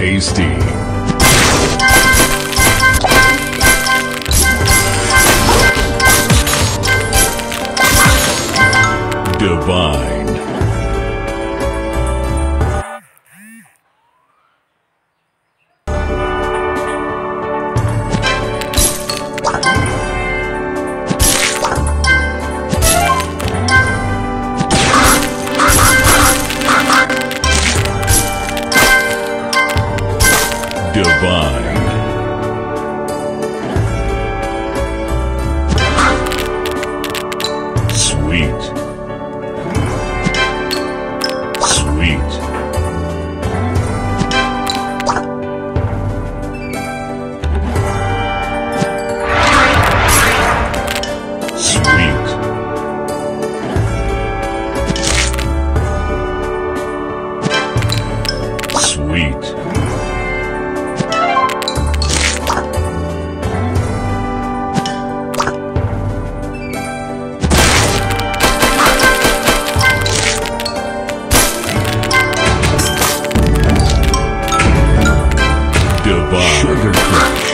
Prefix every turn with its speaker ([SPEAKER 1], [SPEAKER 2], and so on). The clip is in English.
[SPEAKER 1] tasty. Divine. divine. Sweet. Sweet. Sweet. Sweet. Sugar Crush.